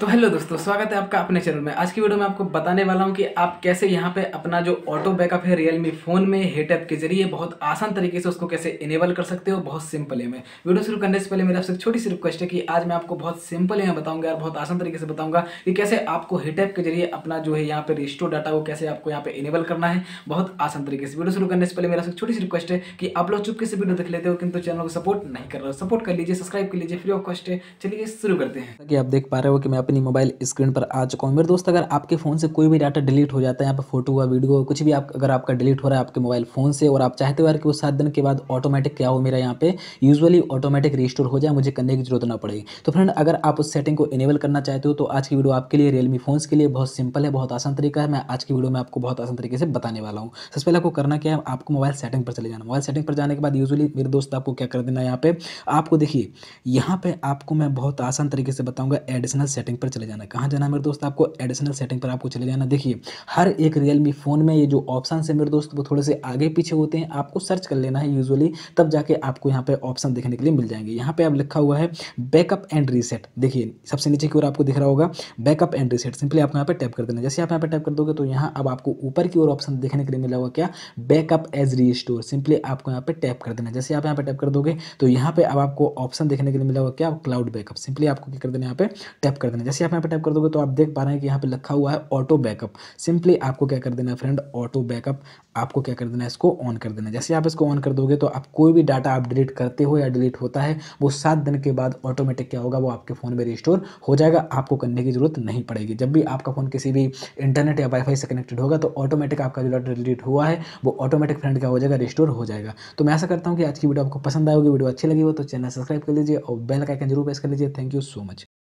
तो हेलो दोस्तों, स्वागत है आपका अपने चैनल में। आज की वीडियो में आपको बताने वाला हूँ कि आप कैसे यहाँ पे अपना जो ऑटो बैकअप है रियलमी फ़ोन में हेट के ज़रिए बहुत आसान तरीके से उसको कैसे इनेबल कर सकते हो, बहुत सिंपल है मैं। वीडियो शुरू करने से पहले मेरा आपसे छोटी सी रिक्वेस्ट है कि आज मैं आपको बहुत सिंपल है बताऊँगा और बहुत आसान तरीके से बताऊँगा कि कैसे आपको हेट के ज़रिए अपना जो है यहाँ पे रिस्टोर डाटा को कैसे आपको यहाँ पे इनेबल करना है, बहुत आसान तरीके से। वीडियो शुरू करने से पहले मेरा छोटी सी रिक्वेस्ट है कि आप लोग चुपके से वीडियो देख लेते हो, किंतु चैनल को सपोर्ट नहीं कर रहे हो। सपोर्ट कर लीजिए सब्सक्राइब कर लीजिए फ्री ऑफ़ कॉस्ट है। चलिए शुरू करते हैं। आप देख पा रहे हो कि मैं अपनी मोबाइल स्क्रीन पर आ चुका हूँ। मेरे दोस्त, अगर आपके फ़ोन से कोई भी डाटा डिलीट हो जाता है, यहाँ पर फ़ोटो हुआ, वीडियो हुआ, कुछ भी आप, अगर आपका डिलीट हो रहा है आपके मोबाइल फ़ोन से और आप चाहते हो कि वो सात दिन के बाद ऑटोमेटिक क्या हो मेरा यहाँ पे यूजुअली ऑटोमेटिक रिस्टोर हो जाए, मुझे करने की ज़रूरत ना पड़ेगी तो फ्रेंड अगर आप उस सेटिंग को इनेबल करना चाहते हो तो आज की वीडियो आपके लिए रियलमी फ़ोन के लिए बहुत सिंपल है, बहुत आसान तरीका है। मैं आज की वीडियो में आपको बहुत आसान तरीके से बताने वाला हूँ। सबसे पहले आपको करना क्या है, आपको मोबाइल सेटिंग पर चले जाना। मोबाइल सेटिंग पर जाने के बाद यूजुअली मेरे दोस्त, आपको क्या कर देना यहाँ पे, आपको देखिए, यहाँ पे आपको मैं बहुत आसान तरीके से बताऊँगा एडिशनल सेटिंग पर चले जाना। कहाँ जाना मेरे दोस्त? आपको एडिशनल सेटिंग पर आपको चले जाना। देखिए, हर एक रियलमी फ़ोन में ये जो ऑप्शन है मेरे दोस्त, वो थोड़े से आगे पीछे होते हैं। आपको सर्च कर लेना है यूजुअली तब जाके आपको यहाँ पे ऑप्शन देखने के लिए मिल जाएँगे। यहाँ पे अब लिखा हुआ है बैकअप एंड रीसेट देखिए, सबसे नीचे की ओर आपको दिख रहा होगा बैकअप एंड रीसेट सिंपली आप यहाँ पे टैप कर देना। जैसे आप यहाँ पे टैप कर दोगे तो यहाँ अब आपको ऊपर की ओर ऑप्शन देखने के लिए मिला हुआ क्या? बैकअप एज री सिंपली आपको यहाँ पे टैप कर देना। जैसे आप यहाँ पे टैप कर दोगे तो यहाँ पे अब आपको ऑप्शन देखने के लिए मिला हुआ क्या? क्लाउड बैकअप सिंपली आपको क्या कर देना यहाँ पे टैप कर देना। जैसे आप यहाँ पे टैप कर दोगे तो आप देख पा रहे हैं कि यहाँ पे लिखा हुआ है ऑटो बैकअप सिंपली आपको क्या कर देना है फ्रेंड ऑटो बैकअप आपको क्या कर देना है, इसको ऑन कर देना जैसे आप इसको ऑन कर दोगे तो आप कोई भी डाटा आप डिलीट करते हो या डिलीट होता है, वो सात दिन के बाद ऑटोमेटिक क्या होगा, वो आपके फ़ोन में रिस्टोर हो जाएगा, आपको करने की ज़रूरत नहीं पड़ेगी। जब भी आपका फ़ोन किसी भी इंटरनेट या वाईफाई से कनेक्टेड होगा तो ऑटोमेटिक आपका जो डाटा डिलीट हुआ है, वो ऑटोमेटिक फ्रेंड क्या हो जाएगा रिस्टोर हो जाएगा। तो मैं ऐसा करता हूँ कि आज की वीडियो आपको पसंद आएगी वीडियो अच्छी लगी हो तो चैनल सब्सक्राइब कर लीजिए और बेल का आइकन ज़रूर प्रेस कर लीजिए। Thank you so much